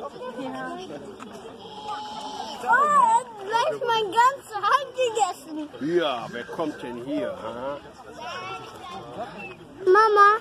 Ja. Oh, er hat gleich mein ganze Hand gegessen. Ja, wer kommt denn hier? Aha. Mama.